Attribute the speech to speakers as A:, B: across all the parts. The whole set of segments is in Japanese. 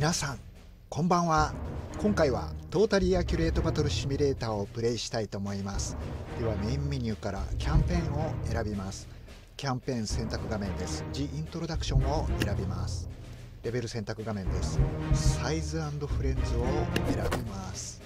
A: 皆さんこんばんは。今回はトータリーアキュレートバトルシミュレーターをプレイしたいと思います。ではメインメニューからキャンペーンを選びます。キャンペーン選択画面です。The Introduction を選びます。レベル選択画面です。サイズフレンズを選びます。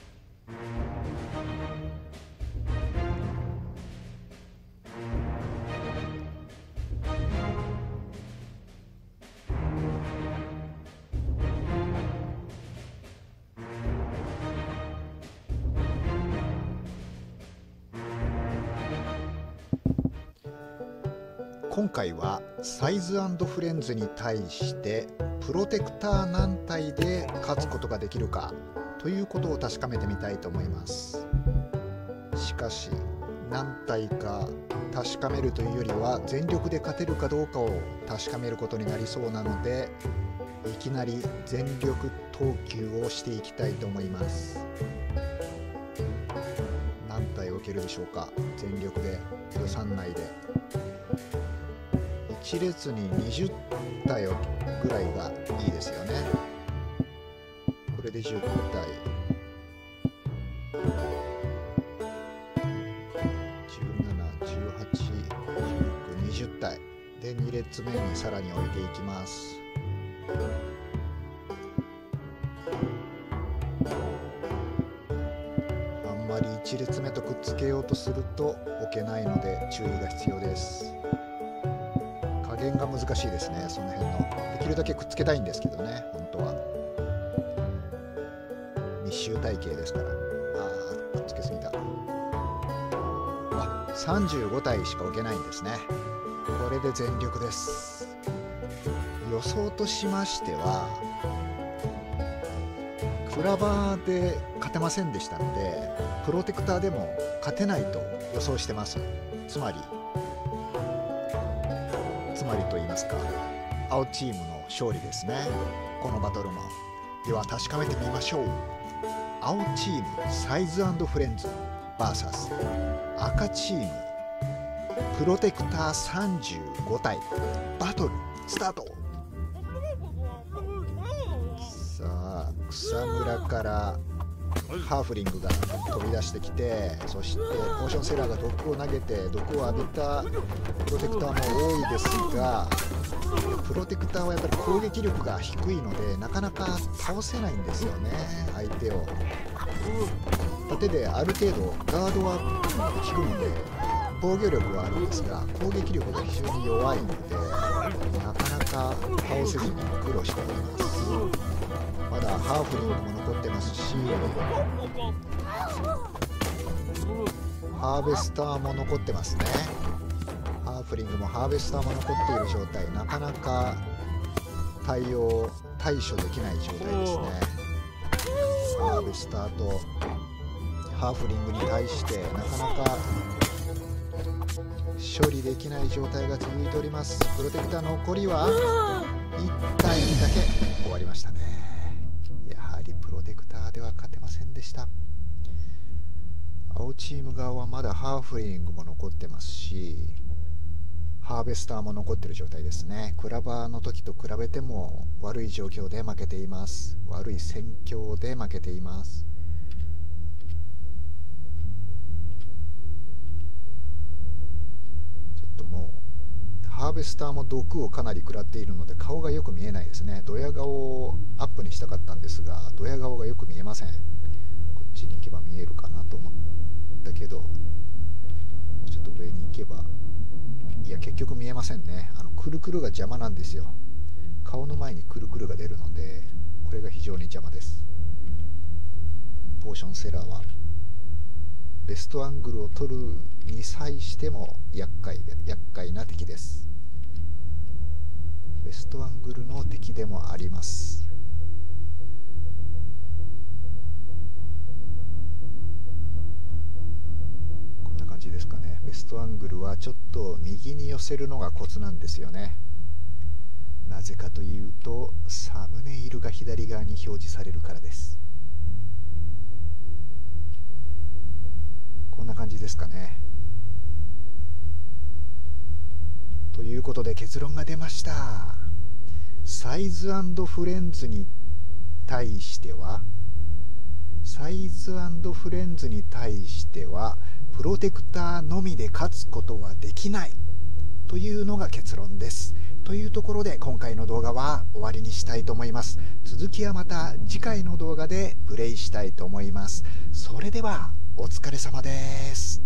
A: 今回はサイズフレンズに対してプロテクター何体で勝つことができるかということを確かめてみたいと思います。しかし何体か確かめるというよりは全力で勝てるかどうかを確かめることになりそうなのでいきなり全力投球をしていきたいと思います。何体置けるでしょうか？全力で。予算内で。1列に20体ぐらいがいいですよね。これで10体。17181920体。で2列目にさらに置いていきます。あんまり1列目とくっつけようとすると置けないので注意が必要です。減が難しいですね。その辺の。できるだけくっつけたいんですけどね。本当は。密集体系ですから。あーくっつけすぎた。あ35体しか置けないんですね。これで全力です。予想としましてはクラバーで勝てませんでしたのでプロテクターでも勝てないと予想してます。つまりまりと言いますか青チームの勝利ですね。このバトルも。では確かめてみましょう。青チームサイズフレンズ VS 赤チームプロテクター35体。バトルスタート。さあ草むらからハーフリングが飛び出してきてそしてポーションセラーが毒を投げて毒を浴びたプロテクターも多いですがプロテクターはやっぱり攻撃力が低いのでなかなか倒せないんですよね相手を。盾である程度ガードは効くので防御力はあるんですが攻撃力が非常に弱いのでなかなか倒せずに苦労しておりますまだハーフリングも残ってますしハーベスターも残ってますねハーフリングもハーベスターも残っている状態なかなか対応対処できない状態ですねハーベス。ターとハーフリングに対してなかなか処理できない状態が続いております。プロテクター残りは1体だけ終わりましたね。した。青チーム側はまだハーフリングも残ってますしハーベスターも残ってる状態ですね。クラバーの時と比べても悪い状況で負けています。悪い戦況で負けていますハーベスターも毒をかなり食らっているので顔がよく見えないですね。ドヤ顔をアップにしたかったんですがドヤ顔がよく見えません。こっちに行けば見えるかなと思ったけどもうちょっと上に行けばいや結局見えませんね。あのくるくるが邪魔なんですよ。顔の前にくるくるが出るのでこれが非常に邪魔です。ポーションセラーはベストアングルを取るに際しても厄介で厄介な敵です。ベストアングルの敵でもあります。こんな感じですかね。ベストアングルはちょっと右に寄せるのがコツなんですよね。なぜかというとサムネイルが左側に表示されるからです。こんな感じですかね。ということで結論が出ました。サイズフレンズに対してはサイズフレンズに対してはプロテクターのみで勝つことはできない。というのが結論です。というところで今回の動画は終わりにしたいと思います。続きはまた次回の動画でプレイしたいと思います。それではお疲れ様です。